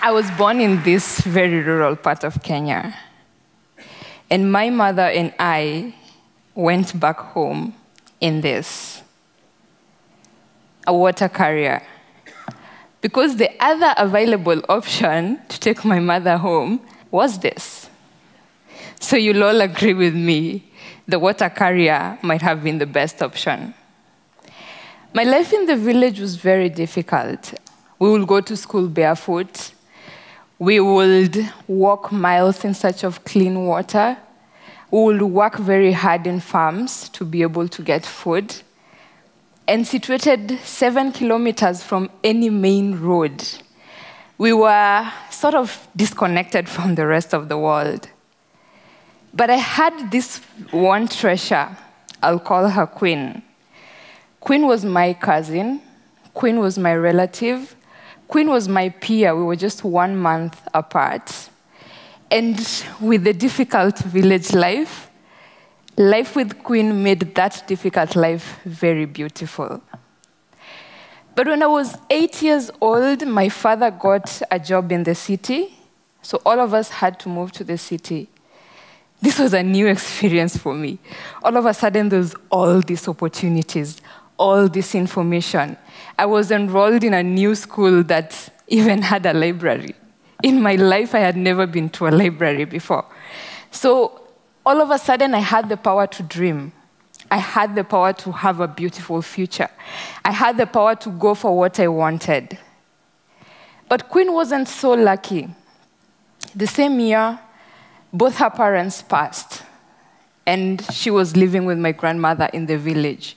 I was born in this very rural part of Kenya. And my mother and I went back home in this a water carrier. Because the other available option to take my mother home was this. So you'll all agree with me, the water carrier might have been the best option. My life in the village was very difficult. We would go to school barefoot. We would walk miles in search of clean water. We would work very hard in farms to be able to get food. And situated seven kilometers from any main road, we were sort of disconnected from the rest of the world. But I had this one treasure. I'll call her Queen. Queen was my cousin. Queen was my relative. Queen was my peer. We were just one month apart. And with the difficult village life, life with Queen made that difficult life very beautiful. But when I was eight years old, my father got a job in the city. So all of us had to move to the city. This was a new experience for me. All of a sudden, there was all these opportunities, all this information. I was enrolled in a new school that even had a library. In my life, I had never been to a library before. So all of a sudden, I had the power to dream. I had the power to have a beautiful future. I had the power to go for what I wanted. But Queen wasn't so lucky. The same year, both her parents passed, and she was living with my grandmother in the village.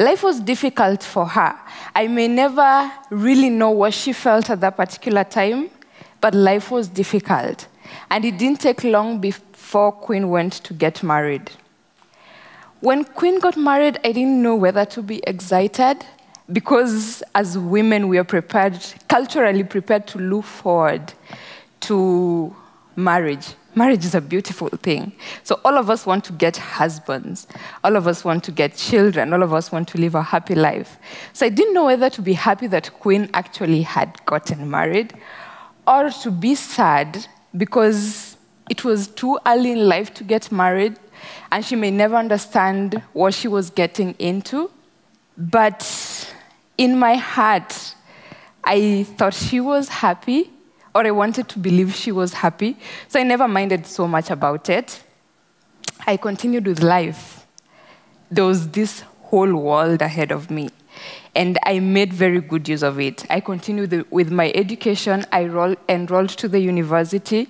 Life was difficult for her. I may never really know what she felt at that particular time, but life was difficult. And it didn't take long before Queen went to get married. When Queen got married, I didn't know whether to be excited because as women, we are prepared, culturally prepared to look forward to marriage. Marriage is a beautiful thing. So all of us want to get husbands. All of us want to get children. All of us want to live a happy life. So I didn't know whether to be happy that Queen actually had gotten married or to be sad because it was too early in life to get married and she may never understand what she was getting into. But in my heart, I thought she was happy or I wanted to believe she was happy. So I never minded so much about it. I continued with life. There was this whole world ahead of me. And I made very good use of it. I continued with my education. I enrolled to the university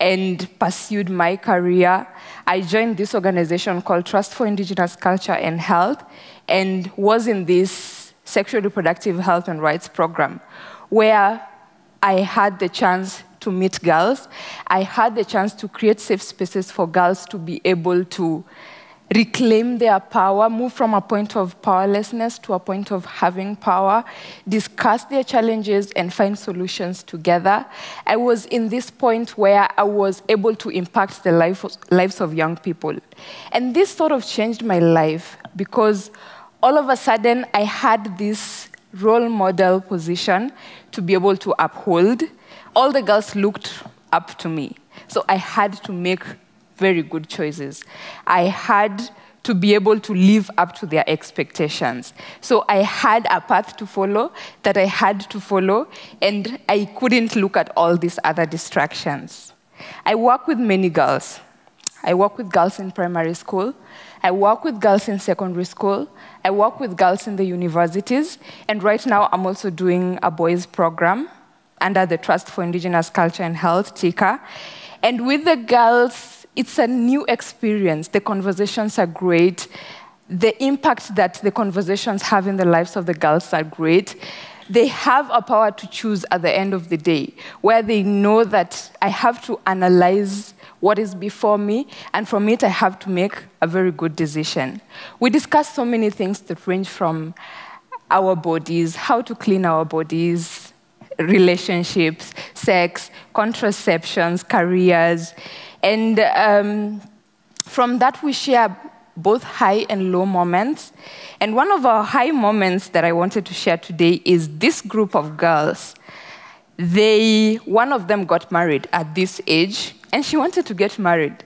and pursued my career. I joined this organization called Trust for Indigenous Culture and Health and was in this sexual reproductive health and rights program where I had the chance to meet girls. I had the chance to create safe spaces for girls to be able to reclaim their power, move from a point of powerlessness to a point of having power, discuss their challenges, and find solutions together. I was in this point where I was able to impact the life lives of young people. And this sort of changed my life because all of a sudden I had this role model position to be able to uphold. All the girls looked up to me. So I had to make very good choices. I had to be able to live up to their expectations. So I had a path to follow that I had to follow, and I couldn't look at all these other distractions. I work with many girls. I work with girls in primary school. I work with girls in secondary school. I work with girls in the universities. And right now, I'm also doing a boys program under the Trust for Indigenous Culture and Health, TICAH. And with the girls, it's a new experience. The conversations are great. The impact that the conversations have in the lives of the girls are great. They have a power to choose at the end of the day, where they know that I have to analyze what is before me, and from it, I have to make a very good decision. We discussed so many things that range from our bodies, how to clean our bodies, relationships, sex, contraceptions, careers. And um, from that, we share both high and low moments. And one of our high moments that I wanted to share today is this group of girls. they, one of them got married at this age, and she wanted to get married.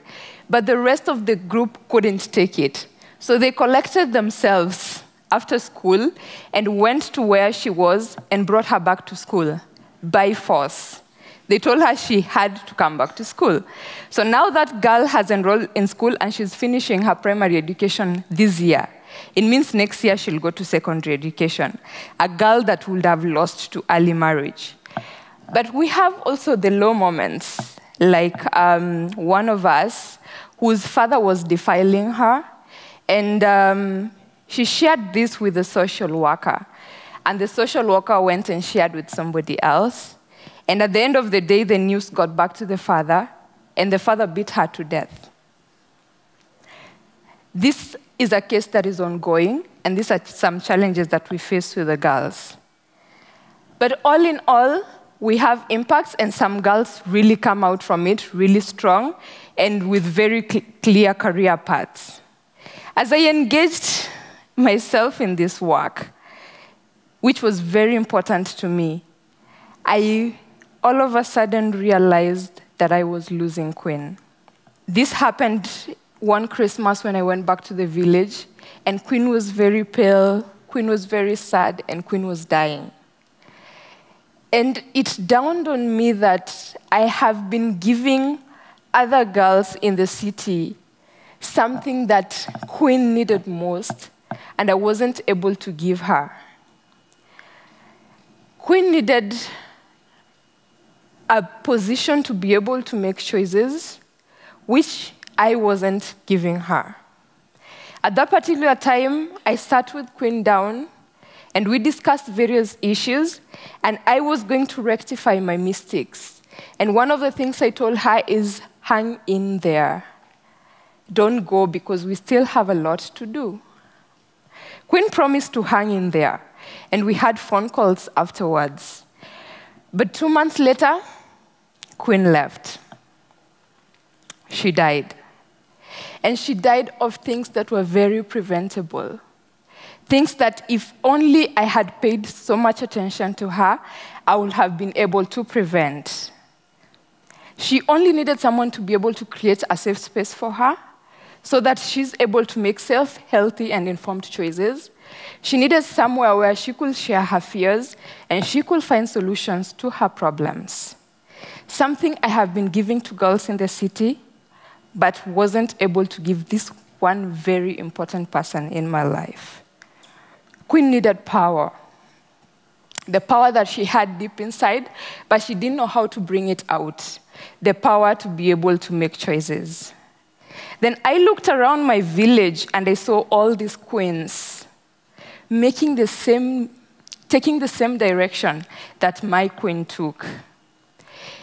But the rest of the group couldn't take it. So they collected themselves after school and went to where she was and brought her back to school by force. They told her she had to come back to school. So now that girl has enrolled in school and she's finishing her primary education this year. It means next year she'll go to secondary education. A girl that would have lost to early marriage. But we have also the low moments, like um, one of us whose father was defiling her, and um, she shared this with the social worker. And the social worker went and shared with somebody else. And at the end of the day, the news got back to the father, and the father beat her to death. This is a case that is ongoing, and these are some challenges that we face with the girls. But all in all, we have impacts, and some girls really come out from it really strong and with very cl clear career paths. As I engaged myself in this work, which was very important to me, I all of a sudden realized that I was losing Queen. This happened one Christmas when I went back to the village, and Queen was very pale, Queen was very sad, and Queen was dying. And it dawned on me that I have been giving other girls in the city something that Queen needed most, and I wasn't able to give her. Queen needed a position to be able to make choices, which I wasn't giving her. At that particular time, I sat with Queen down and we discussed various issues, and I was going to rectify my mistakes. And one of the things I told her is hang in there. Don't go because we still have a lot to do. Queen promised to hang in there, and we had phone calls afterwards. But two months later, Queen left. She died. And she died of things that were very preventable. Things that if only I had paid so much attention to her, I would have been able to prevent. She only needed someone to be able to create a safe space for her so that she's able to make self healthy and informed choices. She needed somewhere where she could share her fears and she could find solutions to her problems. Something I have been giving to girls in the city, but wasn't able to give this one very important person in my life. Queen needed power. The power that she had deep inside, but she didn't know how to bring it out. The power to be able to make choices. Then I looked around my village and I saw all these queens making the same, taking the same direction that my queen took.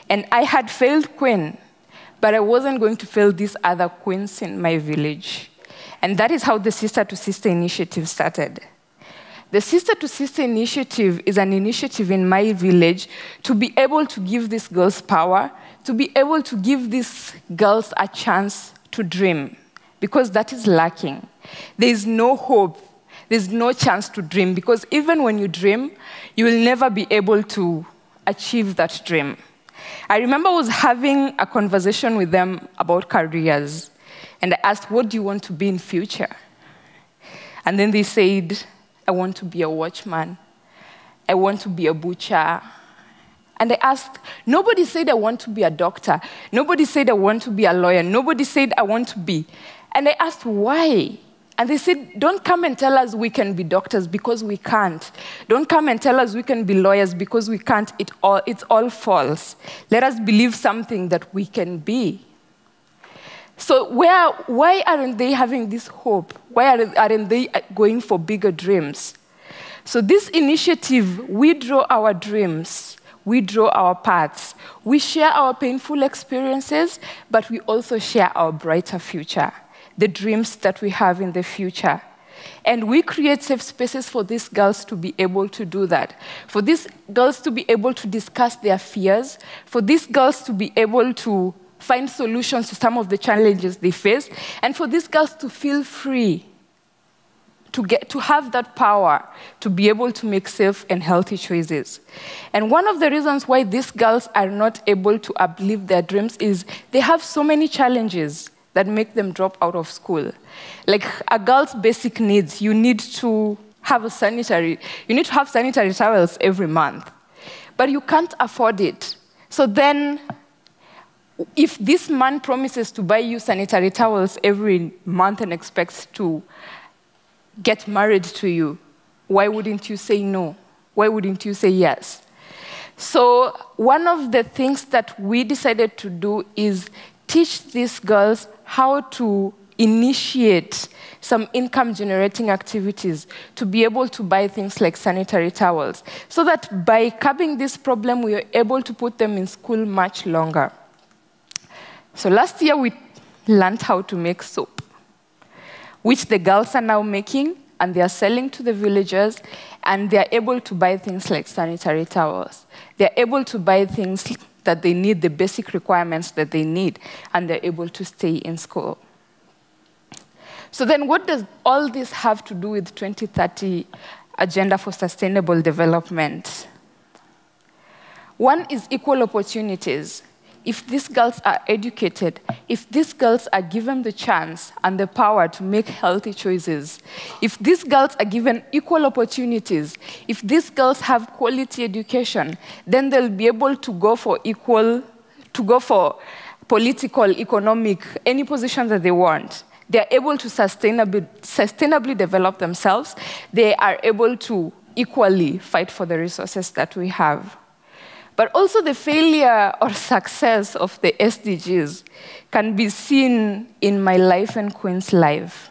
And I had failed queen, but I wasn't going to fail these other queens in my village. And that is how the Sister to Sister initiative started. The Sister to Sister initiative is an initiative in my village to be able to give these girls power, to be able to give these girls a chance to dream, because that is lacking. There is no hope, there's no chance to dream, because even when you dream, you will never be able to achieve that dream. I remember I was having a conversation with them about careers, and I asked, What do you want to be in future? And then they said, I want to be a watchman. I want to be a butcher. And I asked, nobody said I want to be a doctor. Nobody said I want to be a lawyer. Nobody said I want to be. And I asked, why? And they said, don't come and tell us we can be doctors because we can't. Don't come and tell us we can be lawyers because we can't. It all, it's all false. Let us believe something that we can be. So where, why aren't they having this hope? Why aren't they going for bigger dreams? So this initiative, we draw our dreams, we draw our paths, we share our painful experiences, but we also share our brighter future, the dreams that we have in the future. And we create safe spaces for these girls to be able to do that, for these girls to be able to discuss their fears, for these girls to be able to find solutions to some of the challenges they face, and for these girls to feel free to, get, to have that power to be able to make safe and healthy choices. And one of the reasons why these girls are not able to uplift their dreams is they have so many challenges that make them drop out of school. Like a girl's basic needs, you need to have a sanitary, you need to have sanitary towels every month, but you can't afford it. So then, if this man promises to buy you sanitary towels every month and expects to get married to you, why wouldn't you say no? Why wouldn't you say yes? So, one of the things that we decided to do is teach these girls how to initiate some income generating activities to be able to buy things like sanitary towels. So that by curbing this problem, we are able to put them in school much longer. So last year, we learned how to make soap which the girls are now making, and they are selling to the villagers, and they are able to buy things like sanitary towels. They are able to buy things that they need, the basic requirements that they need, and they're able to stay in school. So then what does all this have to do with 2030 Agenda for Sustainable Development? One is equal opportunities if these girls are educated, if these girls are given the chance and the power to make healthy choices, if these girls are given equal opportunities, if these girls have quality education, then they'll be able to go for equal, to go for political, economic, any position that they want. They're able to sustainably, sustainably develop themselves. They are able to equally fight for the resources that we have. But also the failure or success of the SDGs can be seen in my life and Queen's life.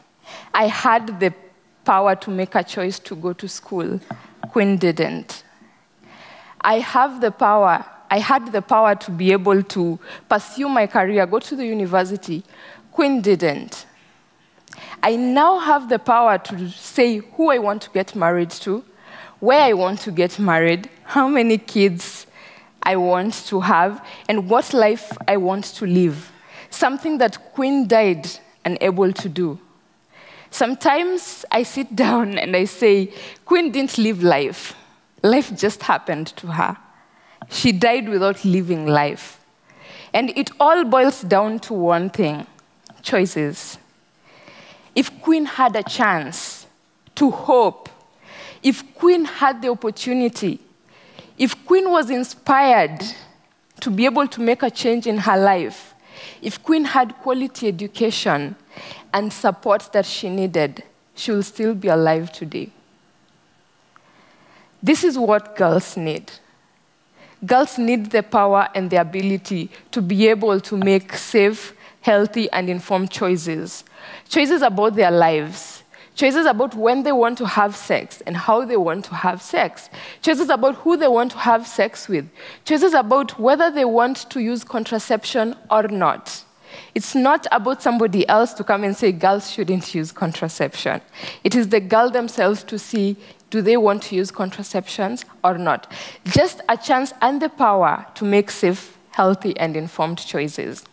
I had the power to make a choice to go to school. Queen didn't. I have the power, I had the power to be able to pursue my career, go to the university. Queen didn't. I now have the power to say who I want to get married to, where I want to get married, how many kids I want to have and what life I want to live. Something that Queen died unable to do. Sometimes I sit down and I say, Queen didn't live life. Life just happened to her. She died without living life. And it all boils down to one thing choices. If Queen had a chance to hope, if Queen had the opportunity if Queen was inspired to be able to make a change in her life, if Queen had quality education and support that she needed, she will still be alive today. This is what girls need. Girls need the power and the ability to be able to make safe, healthy, and informed choices. Choices about their lives Choices about when they want to have sex and how they want to have sex. Choices about who they want to have sex with. Choices about whether they want to use contraception or not. It's not about somebody else to come and say girls shouldn't use contraception. It is the girl themselves to see do they want to use contraceptions or not. Just a chance and the power to make safe, healthy, and informed choices.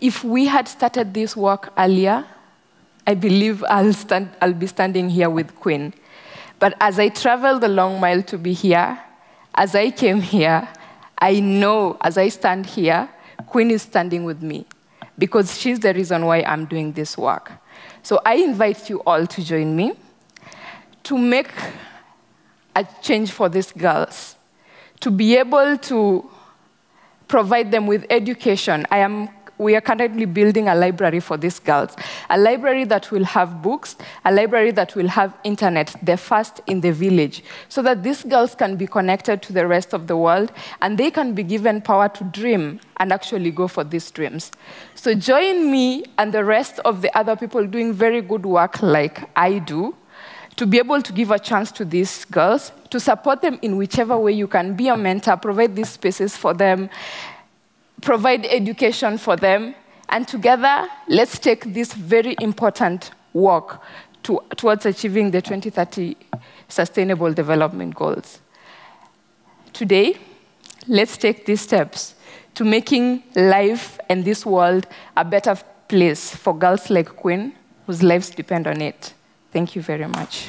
If we had started this work earlier, I believe I'll, stand, I'll be standing here with Queen. But as I traveled the long mile to be here, as I came here, I know as I stand here, Queen is standing with me because she's the reason why I'm doing this work. So I invite you all to join me to make a change for these girls, to be able to provide them with education. I am we are currently building a library for these girls, a library that will have books, a library that will have internet, the first in the village, so that these girls can be connected to the rest of the world and they can be given power to dream and actually go for these dreams. So join me and the rest of the other people doing very good work like I do to be able to give a chance to these girls, to support them in whichever way you can, be a mentor, provide these spaces for them, provide education for them, and together, let's take this very important work to, towards achieving the 2030 Sustainable Development Goals. Today, let's take these steps to making life and this world a better place for girls like Queen, whose lives depend on it. Thank you very much.